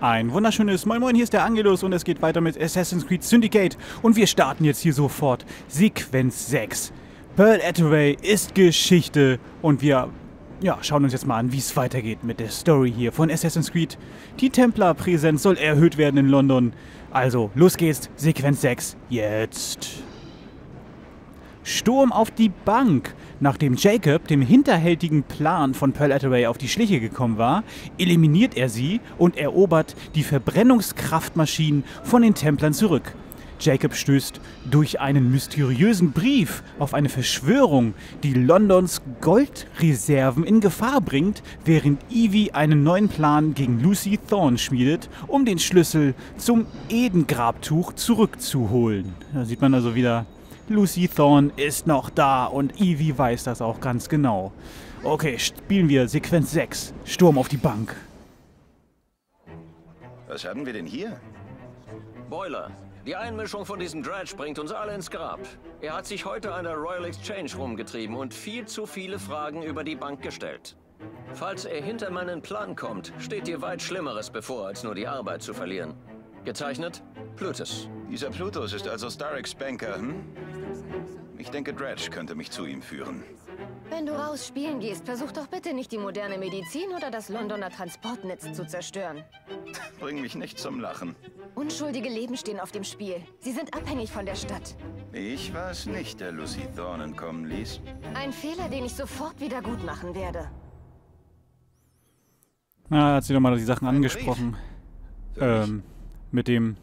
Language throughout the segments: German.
Ein wunderschönes Moin Moin, hier ist der Angelus und es geht weiter mit Assassin's Creed Syndicate und wir starten jetzt hier sofort Sequenz 6. Pearl Attaway ist Geschichte und wir ja, schauen uns jetzt mal an, wie es weitergeht mit der Story hier von Assassin's Creed. Die Templar-Präsenz soll erhöht werden in London. Also, los geht's, Sequenz 6, jetzt. Sturm auf die Bank. Nachdem Jacob dem hinterhältigen Plan von Pearl Attaway auf die Schliche gekommen war, eliminiert er sie und erobert die Verbrennungskraftmaschinen von den Templern zurück. Jacob stößt durch einen mysteriösen Brief auf eine Verschwörung, die Londons Goldreserven in Gefahr bringt, während Evie einen neuen Plan gegen Lucy Thorne schmiedet, um den Schlüssel zum Eden-Grabtuch zurückzuholen. Da sieht man also wieder, Lucy Thorne ist noch da und Evie weiß das auch ganz genau. Okay, spielen wir Sequenz 6. Sturm auf die Bank. Was haben wir denn hier? Boiler. Die Einmischung von diesem Dredge bringt uns alle ins Grab. Er hat sich heute an der Royal Exchange rumgetrieben und viel zu viele Fragen über die Bank gestellt. Falls er hinter meinen Plan kommt, steht dir weit Schlimmeres bevor, als nur die Arbeit zu verlieren. Gezeichnet, Plutus. Dieser Plutus ist also Starricks Banker, hm? Ich denke, Dredge könnte mich zu ihm führen. Wenn du raus spielen gehst, versuch doch bitte nicht die moderne Medizin oder das Londoner Transportnetz zu zerstören. Bring mich nicht zum Lachen. Unschuldige Leben stehen auf dem Spiel. Sie sind abhängig von der Stadt. Ich war es nicht, der Lucy Thorne entkommen ließ. Ein Fehler, den ich sofort wieder gut machen werde. Na, hat sie doch mal die Sachen angesprochen. Ähm, mit dem...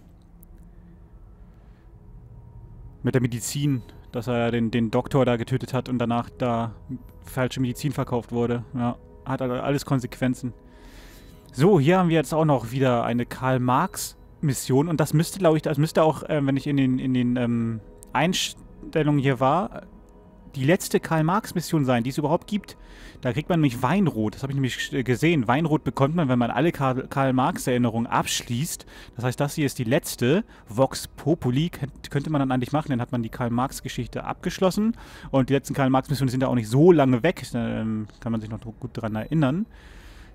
Mit der Medizin, dass er den, den Doktor da getötet hat und danach da falsche Medizin verkauft wurde. Ja, hat also alles Konsequenzen. So, hier haben wir jetzt auch noch wieder eine Karl-Marx-Mission und das müsste, glaube ich, das müsste auch, äh, wenn ich in den, in den ähm, Einstellungen hier war, die letzte Karl-Marx-Mission sein, die es überhaupt gibt. Da kriegt man nämlich Weinrot. Das habe ich nämlich gesehen. Weinrot bekommt man, wenn man alle Karl-Marx-Erinnerungen abschließt. Das heißt, das hier ist die letzte. Vox Populi könnte man dann eigentlich machen. Dann hat man die Karl-Marx-Geschichte abgeschlossen. Und die letzten Karl-Marx-Missionen sind da auch nicht so lange weg. Da ähm, kann man sich noch gut dran erinnern.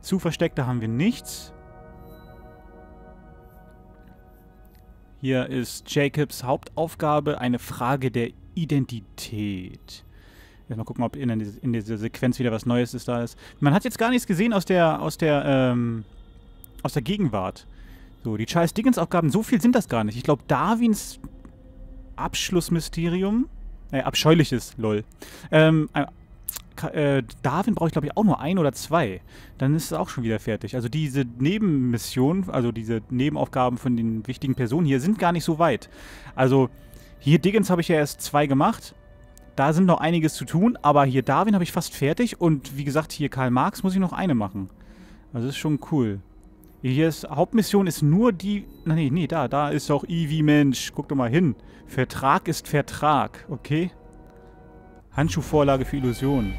Zu versteckt, da haben wir nichts. Hier ist Jacobs Hauptaufgabe eine Frage der Identität. Jetzt mal gucken, ob in, in dieser Sequenz wieder was Neues ist, da ist. Man hat jetzt gar nichts gesehen aus der, aus der, ähm, aus der Gegenwart. So, die Charles Dickens-Aufgaben, so viel sind das gar nicht. Ich glaube, Darwins Abschlussmysterium, äh, abscheuliches, lol. Ähm, äh, äh Darwin brauche ich, glaube ich, auch nur ein oder zwei. Dann ist es auch schon wieder fertig. Also diese Nebenmission, also diese Nebenaufgaben von den wichtigen Personen hier sind gar nicht so weit. Also hier Dickens habe ich ja erst zwei gemacht. Da sind noch einiges zu tun, aber hier Darwin habe ich fast fertig und wie gesagt, hier Karl Marx muss ich noch eine machen. Also das ist schon cool. Hier ist, Hauptmission ist nur die... Nee, nee, da, da ist auch Ivy, Mensch. Guck doch mal hin. Vertrag ist Vertrag, okay? Handschuhvorlage für Illusionen.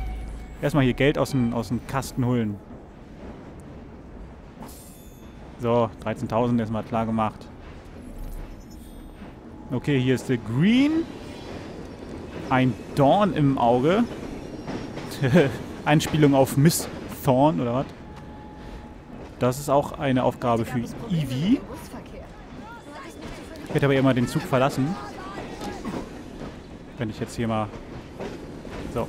Erstmal hier Geld aus dem, aus dem Kasten holen. So, 13.000 erstmal klar gemacht. Okay, hier ist der Green. Ein Dorn im Auge. Einspielung auf Miss Thorn, oder was? Das ist auch eine Aufgabe für Evie. Ich werde aber immer den Zug verlassen. Wenn ich jetzt hier mal... So.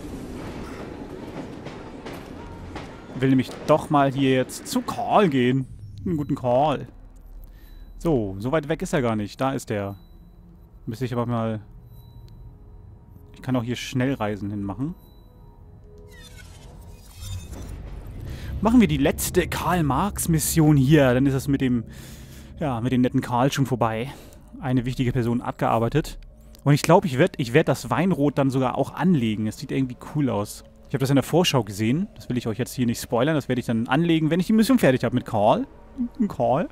Will nämlich doch mal hier jetzt zu Call gehen. Einen guten Call. So, so weit weg ist er gar nicht. Da ist der. Müsste ich aber mal ich kann auch hier Schnellreisen hinmachen. Machen wir die letzte Karl-Marx-Mission hier. Dann ist es mit dem, ja, mit dem netten Karl schon vorbei. Eine wichtige Person abgearbeitet. Und ich glaube, ich werde ich werd das Weinrot dann sogar auch anlegen. Es sieht irgendwie cool aus. Ich habe das in der Vorschau gesehen. Das will ich euch jetzt hier nicht spoilern. Das werde ich dann anlegen, wenn ich die Mission fertig habe mit Karl. Karl.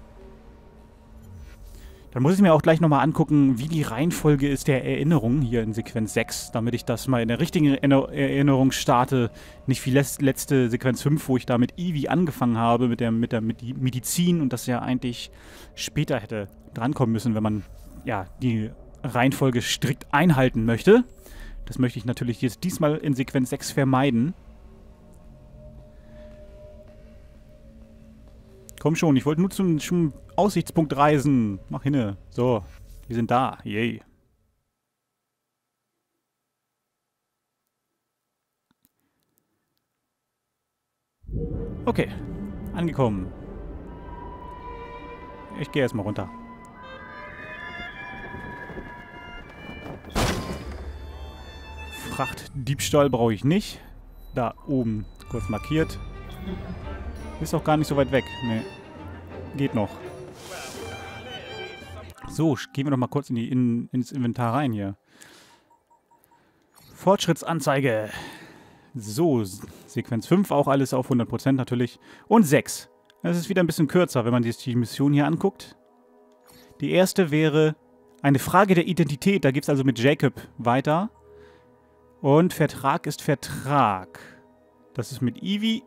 Dann muss ich mir auch gleich nochmal angucken, wie die Reihenfolge ist der Erinnerung hier in Sequenz 6, damit ich das mal in der richtigen Erinnerung starte. Nicht wie letzte Sequenz 5, wo ich da mit Eevee angefangen habe, mit der, mit der Medizin und das ja eigentlich später hätte drankommen müssen, wenn man ja die Reihenfolge strikt einhalten möchte. Das möchte ich natürlich jetzt diesmal in Sequenz 6 vermeiden. Komm schon, ich wollte nur zum, zum Aussichtspunkt reisen. Mach hinne. So, wir sind da. Yay. Okay, angekommen. Ich gehe erstmal runter. Frachtdiebstahl brauche ich nicht. Da oben kurz markiert. Ist auch gar nicht so weit weg. Nee. Geht noch. So, gehen wir doch mal kurz in die, in, ins Inventar rein hier. Fortschrittsanzeige. So, Sequenz 5 auch alles auf 100% natürlich. Und 6. Das ist wieder ein bisschen kürzer, wenn man sich die Mission hier anguckt. Die erste wäre eine Frage der Identität. Da geht es also mit Jacob weiter. Und Vertrag ist Vertrag. Das ist mit Evie.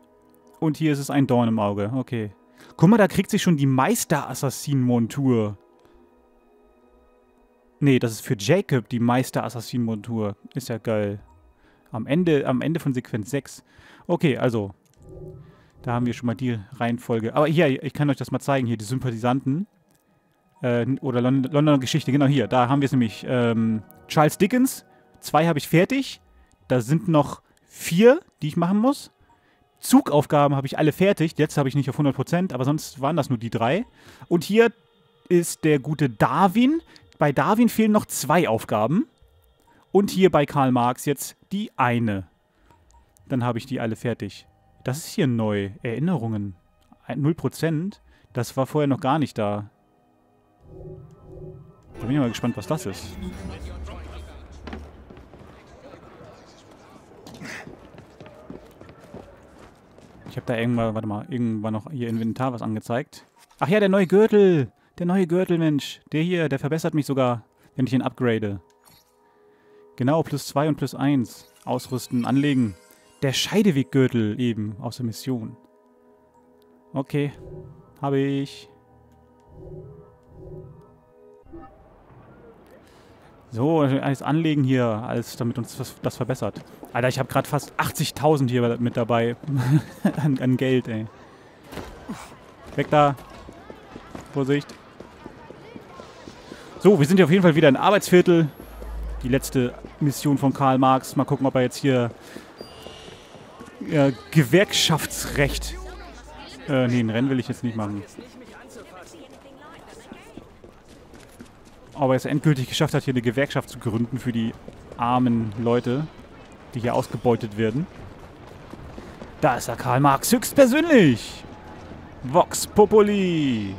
Und hier ist es ein Dorn im Auge. Okay. Guck mal, da kriegt sich schon die Meister-Assassin-Montur. Nee, das ist für Jacob die Meister-Assassin-Montur. Ist ja geil. Am Ende, am Ende von Sequenz 6. Okay, also. Da haben wir schon mal die Reihenfolge. Aber hier, ich kann euch das mal zeigen. Hier, die Sympathisanten. Äh, oder Lond Londoner Geschichte. Genau hier. Da haben wir es nämlich. Ähm, Charles Dickens. Zwei habe ich fertig. Da sind noch vier, die ich machen muss. Zugaufgaben habe ich alle fertig. Jetzt habe ich nicht auf 100%, aber sonst waren das nur die drei. Und hier ist der gute Darwin. Bei Darwin fehlen noch zwei Aufgaben. Und hier bei Karl Marx jetzt die eine. Dann habe ich die alle fertig. Das ist hier neu. Erinnerungen. 0%. Das war vorher noch gar nicht da. Da bin ich mal gespannt, was das ist. Ich habe da irgendwann, warte mal, irgendwann noch hier Inventar was angezeigt. Ach ja, der neue Gürtel. Der neue Gürtel, Mensch. Der hier, der verbessert mich sogar, wenn ich ihn upgrade. Genau, plus 2 und plus 1. Ausrüsten, anlegen. Der Scheideweggürtel eben aus der Mission. Okay, habe ich. So, alles anlegen hier, alles, damit uns das, das verbessert. Alter, ich habe gerade fast 80.000 hier mit dabei. an, an Geld, ey. Weg da. Vorsicht. So, wir sind hier auf jeden Fall wieder in Arbeitsviertel. Die letzte Mission von Karl Marx. Mal gucken, ob er jetzt hier äh, Gewerkschaftsrecht... Äh, nee, ein Rennen will ich jetzt nicht machen. aber es endgültig geschafft hat, hier eine Gewerkschaft zu gründen für die armen Leute, die hier ausgebeutet werden. Da ist er Karl Marx höchstpersönlich. Vox Populi.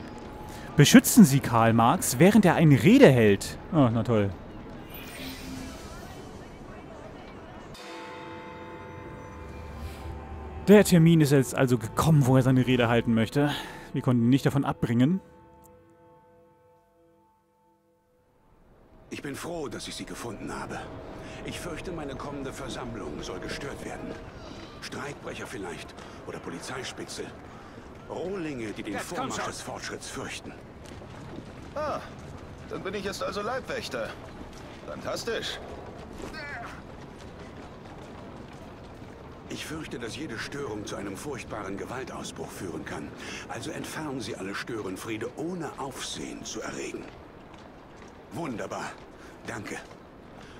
Beschützen Sie Karl Marx, während er eine Rede hält. Oh, na toll. Der Termin ist jetzt also gekommen, wo er seine Rede halten möchte. Wir konnten ihn nicht davon abbringen. Ich bin froh, dass ich Sie gefunden habe. Ich fürchte, meine kommende Versammlung soll gestört werden. Streikbrecher vielleicht oder Polizeispitzel. Rohlinge, die den Vormarsch des Fortschritts fürchten. Ah, dann bin ich jetzt also Leibwächter. Fantastisch. Ich fürchte, dass jede Störung zu einem furchtbaren Gewaltausbruch führen kann. Also entfernen Sie alle Störenfriede, ohne Aufsehen zu erregen. Wunderbar. Danke.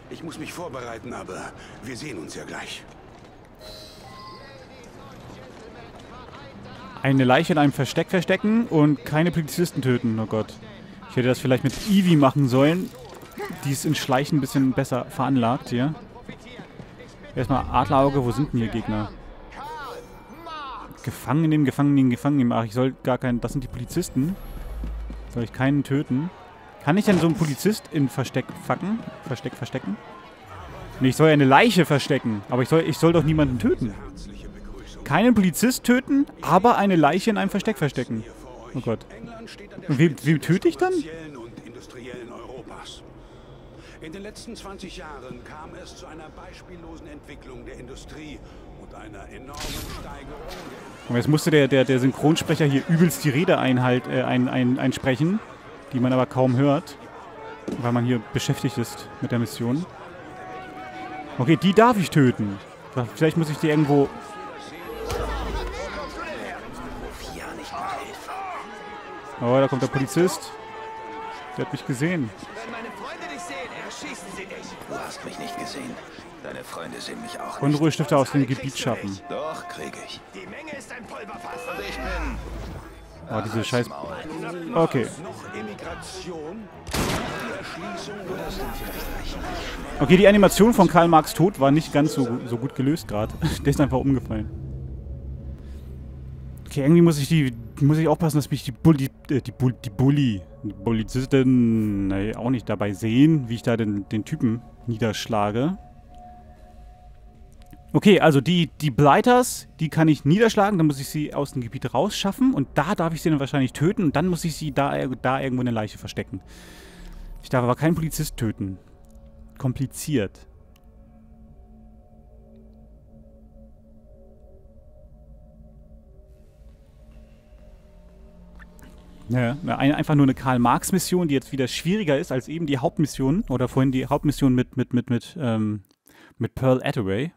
Ich muss mich vorbereiten, aber wir sehen uns ja gleich. Eine Leiche in einem Versteck verstecken und keine Polizisten töten. Oh Gott. Ich hätte das vielleicht mit Eevee machen sollen. Die ist in Schleichen ein bisschen besser veranlagt hier. Erstmal Adlerauge. Wo sind denn hier Gegner? Gefangen nehmen, gefangen nehmen, gefangen nehmen. Ach, ich soll gar keinen... Das sind die Polizisten. Soll ich keinen töten? Kann ich denn so einen Polizist in Versteck facken? Versteck verstecken? Nee, ich soll ja eine Leiche verstecken. Aber ich soll, ich soll doch niemanden töten. Keinen Polizist töten, aber eine Leiche in einem Versteck verstecken. Oh Gott. Und wem, wem töte ich dann? In den letzten 20 Jahren kam es zu einer beispiellosen Entwicklung der Industrie und einer enormen Steigerung. Und jetzt musste der, der, der Synchronsprecher hier übelst die Rede einhalt, äh, ein, ein, einsprechen die man aber kaum hört, weil man hier beschäftigt ist mit der Mission. Okay, die darf ich töten. Vielleicht muss ich die irgendwo... Oh, da kommt der Polizist. Der hat mich gesehen. Wenn meine Freunde dich sehen, erschießen sie dich. Du hast mich nicht gesehen. Deine Freunde sehen mich auch nicht. Unruhestifter aus dem Gebiet schaffen. Doch, krieg ich. Die Menge ist ein Pulverfass. Und ich bin... Oh, diese scheiß... Okay. Okay, die Animation von Karl Marx Tod war nicht ganz so, so gut gelöst gerade. Der ist einfach umgefallen. Okay, irgendwie muss ich die... Muss ich aufpassen, dass mich die Bulli... Äh, die, Bull, die Bulli... Die Polizisten... Nee, auch nicht dabei sehen, wie ich da den, den Typen niederschlage. Okay, also die, die Blighters, die kann ich niederschlagen, dann muss ich sie aus dem Gebiet rausschaffen und da darf ich sie dann wahrscheinlich töten und dann muss ich sie da, da irgendwo in der Leiche verstecken. Ich darf aber keinen Polizist töten. Kompliziert. Ja, ein, einfach nur eine Karl-Marx-Mission, die jetzt wieder schwieriger ist als eben die Hauptmission oder vorhin die Hauptmission mit, mit, mit, mit, ähm, mit Pearl Attaway.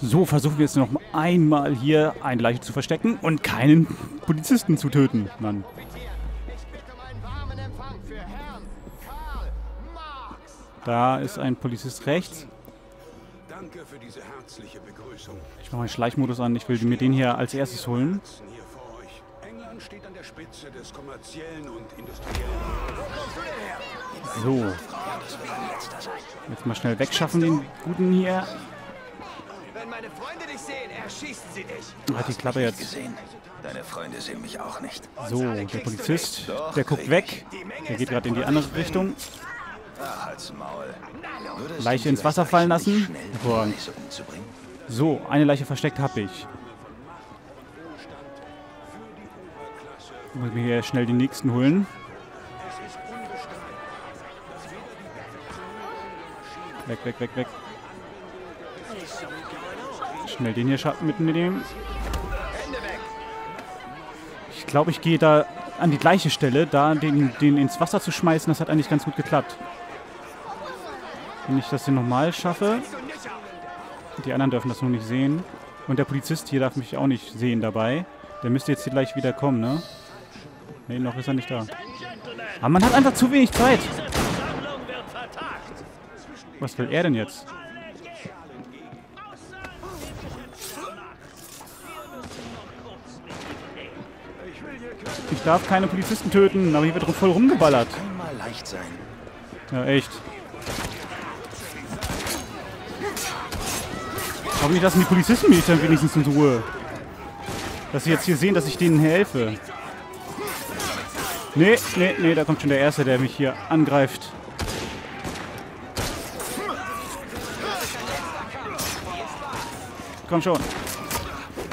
So, versuchen wir jetzt noch einmal hier eine Leiche zu verstecken und keinen Polizisten zu töten. Mann. Da ist ein Polizist rechts. Danke für diese herzliche Begrüßung. Ich mache meinen Schleichmodus an. Ich will mir den hier als erstes holen. England steht an der Spitze des kommerziellen und industriellen. So. Jetzt mal schnell wegschaffen, den Guten hier. Wenn meine Freunde dich sehen, erschießen sie dich. Hat die Klappe jetzt. Gesehen. Deine Freunde sehen mich auch nicht. So, der Polizist, der guckt weg. Der geht gerade in die andere Richtung. Leiche ins Wasser fallen lassen. Hervorragend. so eine Leiche versteckt habe ich. Ich muss mir hier schnell die nächsten holen. Weg, weg, weg, weg. Schnell den hier mitnehmen. Ich glaube, ich gehe da an die gleiche Stelle, da den, den ins Wasser zu schmeißen, das hat eigentlich ganz gut geklappt. Wenn ich das hier nochmal schaffe. Die anderen dürfen das noch nicht sehen. Und der Polizist hier darf mich auch nicht sehen dabei. Der müsste jetzt hier gleich wieder kommen, ne? Ne, noch ist er nicht da. Aber man hat einfach zu wenig Zeit. Was will er denn jetzt? Ich darf keine Polizisten töten, aber hier wird voll rumgeballert. Ja, echt. Hoffentlich lassen die Polizisten mich dann wenigstens in Ruhe. Dass sie jetzt hier sehen, dass ich denen helfe. Nee, nee, nee, da kommt schon der Erste, der mich hier angreift. Komm schon.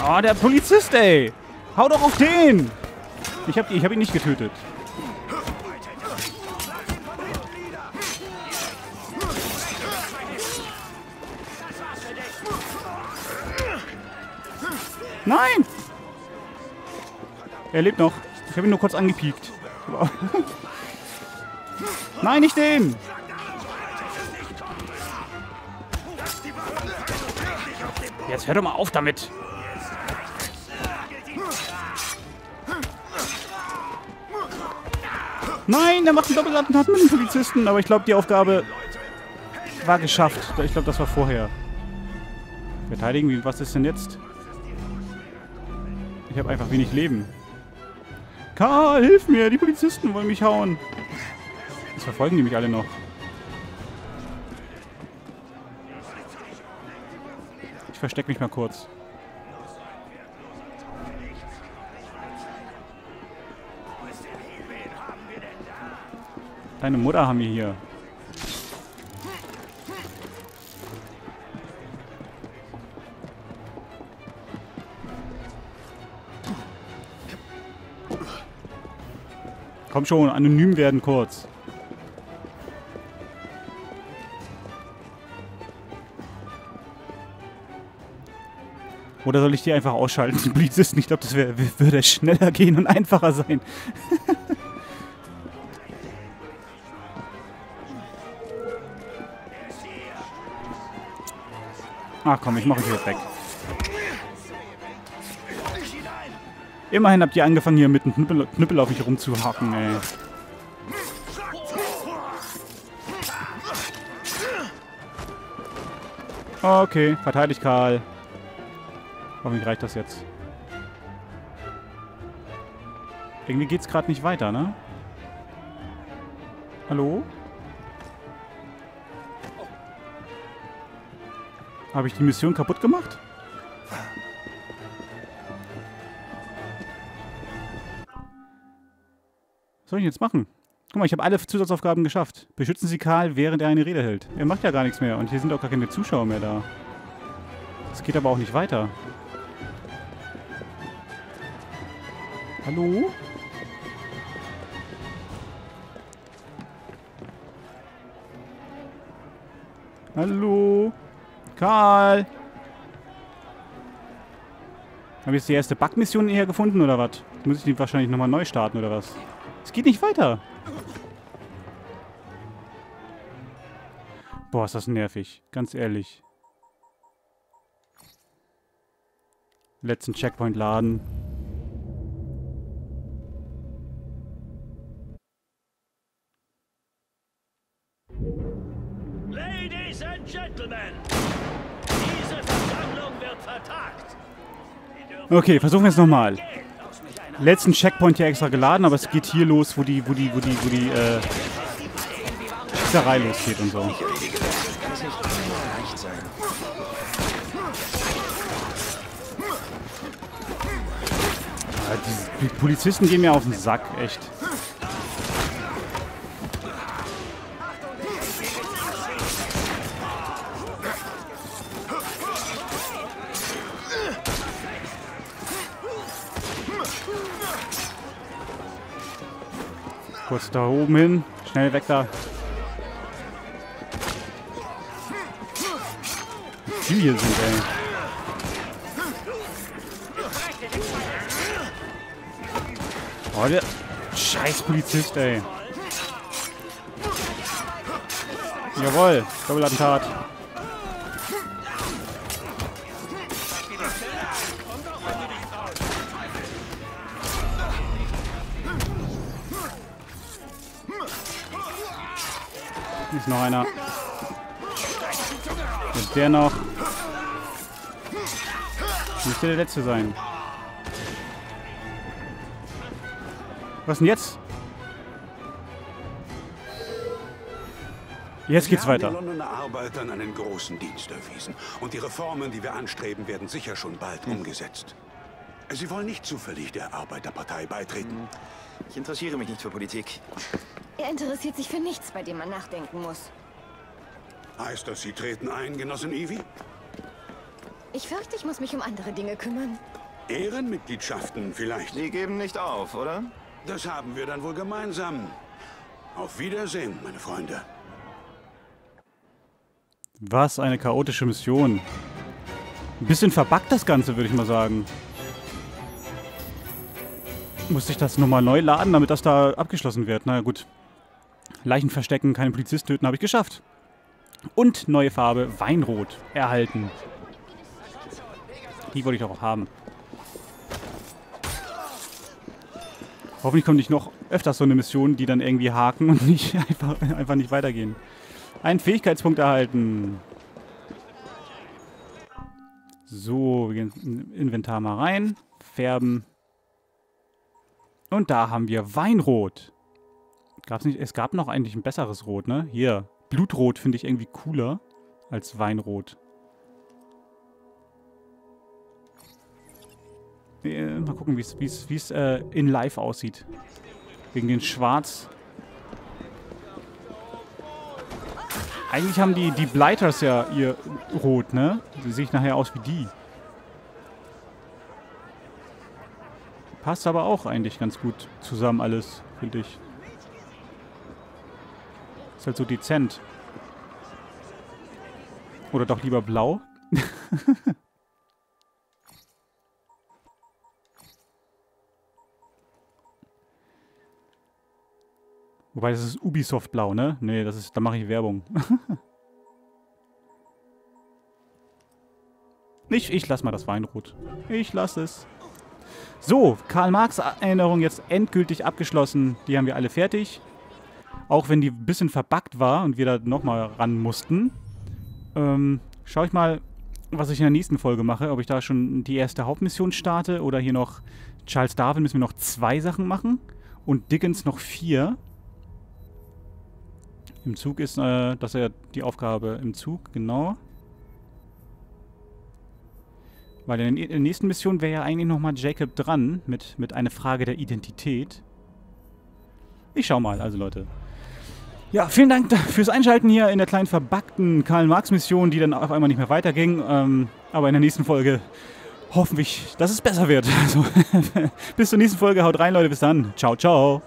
Oh, der Polizist, ey. Hau doch auf den. Ich hab, ich hab ihn nicht getötet. Nein! Er lebt noch. Ich habe ihn nur kurz angepiekt. Nein, nicht den! Jetzt hör doch mal auf damit! Nein, der macht einen Doppellattentat mit dem Polizisten. Aber ich glaube, die Aufgabe war geschafft. Ich glaube, das war vorher. Verteidigen, was ist denn jetzt? Ich habe einfach wenig Leben. Karl, hilf mir! Die Polizisten wollen mich hauen. Jetzt verfolgen die mich alle noch. Ich verstecke mich mal kurz. Deine Mutter haben wir hier. Komm schon, anonym werden kurz. Oder soll ich die einfach ausschalten, die Polizisten? Ich glaube, das wär, würde schneller gehen und einfacher sein. Ach komm, ich mache dich jetzt weg. Immerhin habt ihr angefangen, hier mit einem Knüppel, Knüppel auf mich rumzuhacken, ey. Okay, verteidigt Karl. Hoffentlich reicht das jetzt. Irgendwie geht's gerade nicht weiter, ne? Hallo? Habe ich die Mission kaputt gemacht? Was soll ich jetzt machen? Guck mal, ich habe alle Zusatzaufgaben geschafft. Beschützen Sie Karl, während er eine Rede hält. Er macht ja gar nichts mehr und hier sind auch gar keine Zuschauer mehr da. Das geht aber auch nicht weiter. Hallo? Hallo? Karl? Habe ich jetzt die erste Bugmission hier gefunden oder was? Muss ich die wahrscheinlich nochmal neu starten oder was? Es geht nicht weiter. Boah, ist das nervig. Ganz ehrlich. Letzten Checkpoint laden. Ladies and Gentlemen, diese Versammlung wird vertagt. Okay, versuchen wir es nochmal. Letzten Checkpoint hier extra geladen, aber es geht hier los, wo die, wo die, wo die, wo die, äh, Schießerei losgeht und so. Die Polizisten gehen mir auf den Sack, echt. Kurz da oben hin. Schnell weg da. Wie viele hier sind, ey. Oh, der scheiß Polizist, ey. Jawohl, Doppelattentat. Hier ist noch einer. Ist der noch? Müsste der letzte sein. Was denn jetzt? Jetzt geht's wir haben weiter. den Londoner Arbeitern einen großen Dienst erwiesen. Und die Reformen, die wir anstreben, werden sicher schon bald Hm. umgesetzt. Sie wollen nicht zufällig der Arbeiterpartei beitreten. Ich interessiere mich nicht für Politik. Er interessiert sich für nichts, bei dem man nachdenken muss. Heißt das, Sie treten ein, Genossin Evie? Ich fürchte, ich muss mich um andere Dinge kümmern. Ehrenmitgliedschaften vielleicht. Die geben nicht auf, oder? Das haben wir dann wohl gemeinsam. Auf Wiedersehen, meine Freunde. Was eine chaotische Mission. Ein bisschen verbuggt das Ganze, würde ich mal sagen. Musste ich das nochmal neu laden, damit das da abgeschlossen wird. Na gut. Leichen verstecken, keine Polizist töten, habe ich geschafft. Und neue Farbe, Weinrot, erhalten. Die wollte ich doch auch haben. Hoffentlich kommt nicht noch öfters so eine Mission, die dann irgendwie haken und nicht einfach, einfach nicht weitergehen. Einen Fähigkeitspunkt erhalten. So, wir gehen ins Inventar mal rein. Färben. Und da haben wir Weinrot. Gab's nicht, es gab noch eigentlich ein besseres Rot, ne? Hier. Blutrot finde ich irgendwie cooler als Weinrot. Äh, mal gucken, wie es äh, in live aussieht. Wegen den Schwarz. Eigentlich haben die, die Blighters ja ihr Rot, ne? Die sehe ich nachher aus wie die. Passt aber auch eigentlich ganz gut zusammen alles, finde ich. Ist halt so dezent. Oder doch lieber blau? Wobei, das ist Ubisoft blau, ne? Nee, das ist, da mache ich Werbung. Ich, ich lasse mal das Weinrot. Ich lasse es. So, Karl-Marx-Erinnerung jetzt endgültig abgeschlossen. Die haben wir alle fertig. Auch wenn die ein bisschen verbuggt war und wir da nochmal ran mussten. Ähm, schau ich mal, was ich in der nächsten Folge mache. Ob ich da schon die erste Hauptmission starte oder hier noch Charles Darwin müssen wir noch zwei Sachen machen. Und Dickens noch vier. Im Zug ist, äh, das ist ja die Aufgabe im Zug, genau. Weil in der nächsten Mission wäre ja eigentlich nochmal Jacob dran mit, mit einer Frage der Identität. Ich schau mal, also Leute. Ja, vielen Dank fürs Einschalten hier in der kleinen verbackten Karl-Marx-Mission, die dann auf einmal nicht mehr weiterging. Ähm, aber in der nächsten Folge hoffen wir, dass es besser wird. Also, bis zur nächsten Folge. Haut rein, Leute. Bis dann. Ciao, ciao.